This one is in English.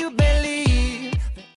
you, baby.